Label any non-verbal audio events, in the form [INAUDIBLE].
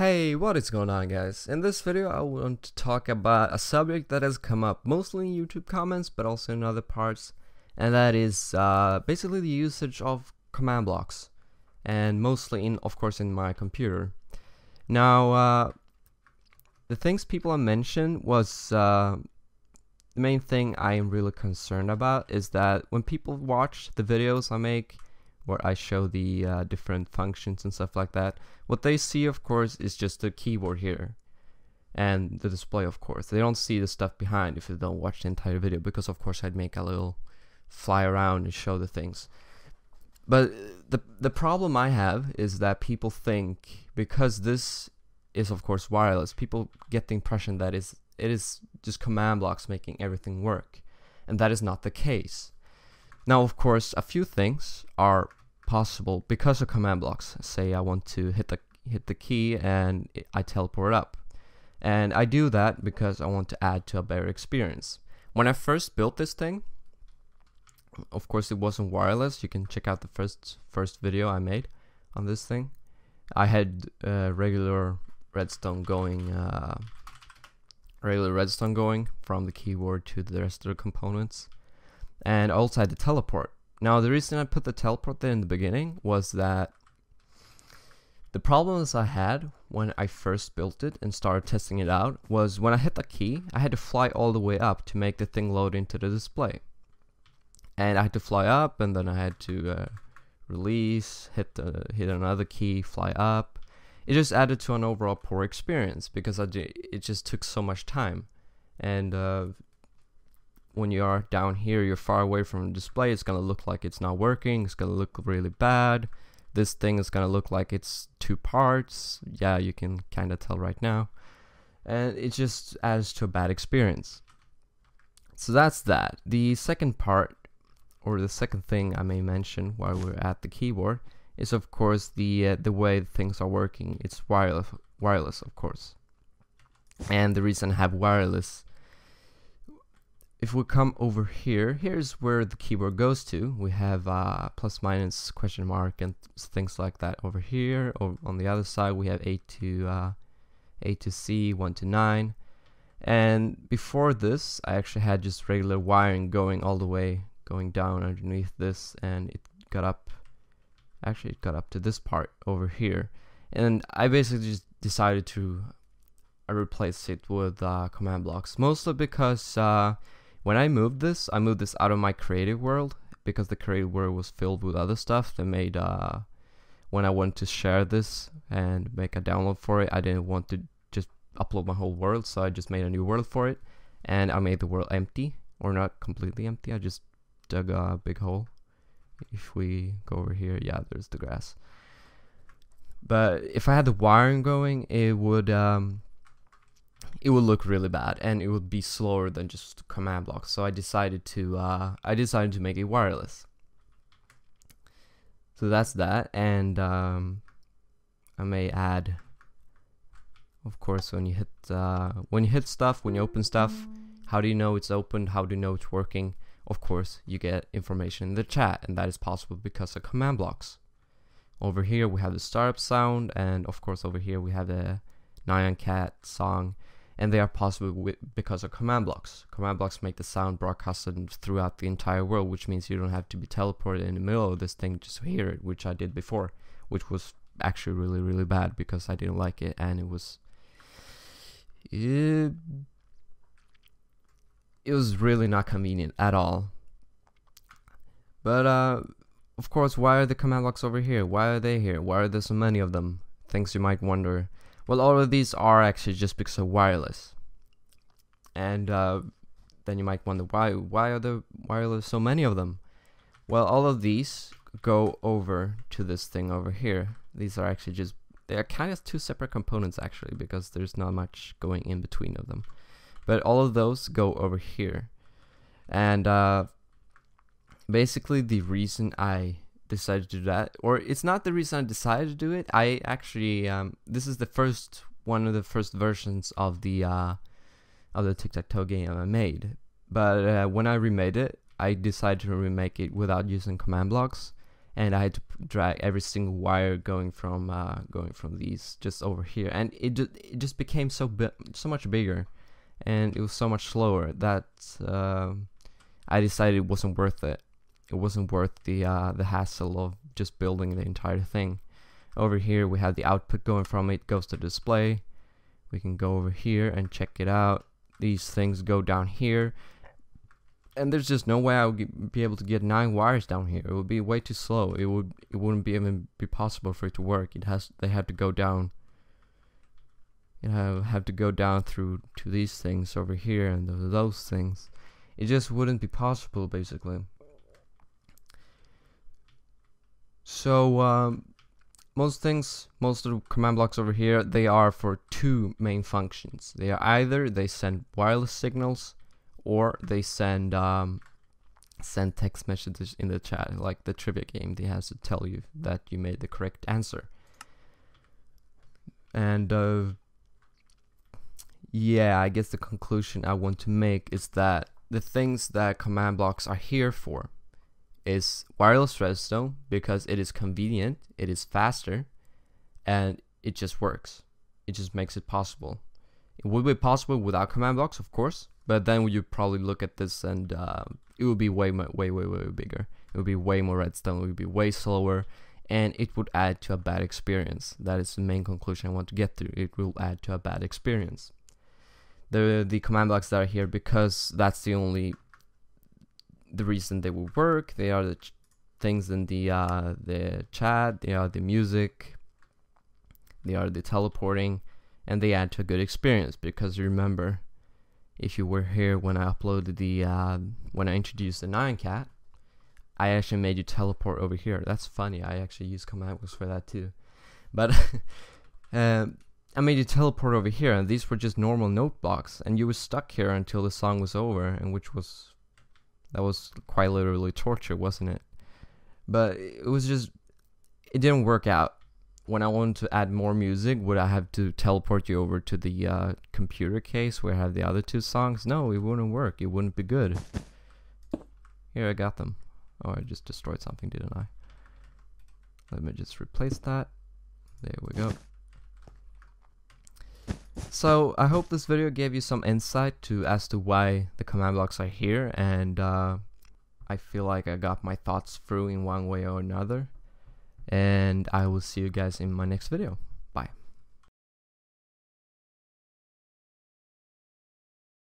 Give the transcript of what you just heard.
Hey, what is going on guys? In this video I want to talk about a subject that has come up mostly in YouTube comments but also in other parts and that is uh, basically the usage of command blocks and mostly in of course in my computer. Now uh, the things people have mentioned was uh, the main thing I am really concerned about is that when people watch the videos I make where I show the uh, different functions and stuff like that. What they see, of course, is just the keyboard here and the display, of course. They don't see the stuff behind if they don't watch the entire video because, of course, I'd make a little fly around and show the things. But the the problem I have is that people think because this is of course wireless, people get the impression that is it is just command blocks making everything work, and that is not the case. Now, of course, a few things are possible because of command blocks. Say I want to hit the hit the key and I teleport up. And I do that because I want to add to a better experience. When I first built this thing, of course it wasn't wireless. You can check out the first first video I made on this thing. I had uh, regular redstone going uh, regular redstone going from the keyboard to the rest of the components and also had the teleport now, the reason I put the teleport there in the beginning was that the problems I had when I first built it and started testing it out was when I hit the key, I had to fly all the way up to make the thing load into the display. And I had to fly up and then I had to uh, release, hit the, hit another key, fly up. It just added to an overall poor experience because I did, it just took so much time. And uh, when you are down here, you're far away from the display, it's gonna look like it's not working, it's gonna look really bad. This thing is gonna look like it's two parts. Yeah, you can kinda tell right now. And it just adds to a bad experience. So that's that. The second part, or the second thing I may mention while we're at the keyboard, is of course the uh, the way things are working. It's wireless, wireless of course. And the reason I have wireless if we come over here, here's where the keyboard goes to. We have uh, plus minus question mark and things like that over here. On the other side, we have A to uh, A to C, 1 to 9. And before this, I actually had just regular wiring going all the way, going down underneath this, and it got up. Actually, it got up to this part over here. And I basically just decided to uh, replace it with uh, command blocks, mostly because uh, when I moved this, I moved this out of my creative world because the creative world was filled with other stuff that made uh, when I wanted to share this and make a download for it, I didn't want to just upload my whole world, so I just made a new world for it, and I made the world empty or not completely empty. I just dug a big hole. If we go over here, yeah, there's the grass. But if I had the wiring going, it would um, it would look really bad and it would be slower than just command block. So I decided to uh, I decided to make it wireless. So that's that, and um, I may add, of course, when you hit uh, when you hit stuff, when you open stuff, how do you know it's opened? How do you know it's working? Of course, you get information in the chat, and that is possible because of command blocks. Over here we have the startup sound, and of course over here we have the Nyan Cat song and they are possible because of command blocks. Command blocks make the sound broadcasted throughout the entire world, which means you don't have to be teleported in the middle of this thing just to hear it, which I did before, which was actually really really bad because I didn't like it and it was it, it was really not convenient at all. But uh of course, why are the command blocks over here? Why are they here? Why are there so many of them? Things you might wonder. Well, all of these are actually just because of wireless. And uh, then you might wonder why why are there wireless so many of them? Well, all of these go over to this thing over here. These are actually just they are kind of two separate components actually because there's not much going in between of them. But all of those go over here. And uh, basically the reason I decided to do that, or it's not the reason I decided to do it. I actually um, this is the first one of the first versions of the uh, of the tic tac toe game I made. But uh, when I remade it, I decided to remake it without using command blocks, and I had to drag every single wire going from uh, going from these just over here, and it just it just became so bi- so much bigger, and it was so much slower that uh, I decided it wasn't worth it. It wasn't worth the uh, the hassle of just building the entire thing. Over here we have the output going from it goes to display. We can go over here and check it out. These things go down here and there's just no way I would be able to get nine wires down here. It would be way too slow. It would it wouldn't be even be possible for it to work. It has they have to go down. You know, have to go down through to these things over here and those things. It just wouldn't be possible, basically. So um, most things, most of the command blocks over here, they are for two main functions. They are either they send wireless signals or they send um, send text messages in the chat, like the trivia game. They has to tell you that you made the correct answer. And uh, yeah, I guess the conclusion I want to make is that the things that command blocks are here for is wireless redstone because it is convenient, it is faster, and it just works. It just makes it possible. It would be possible without command blocks, of course, but then you probably look at this and uh, it would be way, way, way, way bigger. It would be way more redstone. It would be way slower, and it would add to a bad experience. That is the main conclusion I want to get to. It will add to a bad experience. The the command blocks that are here because that's the only the reason they will work. They are the ch- things in the uh, the chat. They are the music. They are the teleporting, and they add to a good experience because remember if you were here when I uploaded the uh, when I introduced the Nyan Cat, I actually made you teleport over here. That's funny. I actually use command blocks for that too, but [LAUGHS] um, I made you teleport over here, and these were just normal note blocks, and you were stuck here until the song was over, and which was that was quite literally torture, wasn't it? But it was just it didn't work out when I wanted to add more music, would I have to teleport you over to the uh, computer case where I have the other two songs? No, it wouldn't work. It wouldn't be good. Here, I got them. Oh, I just destroyed something, didn't I? Let me just replace that. There we go. So, I hope this video gave you some insight to as to why the command blocks are here, and uh, I feel like I got my thoughts through in one way or another and I will see you guys in my next video.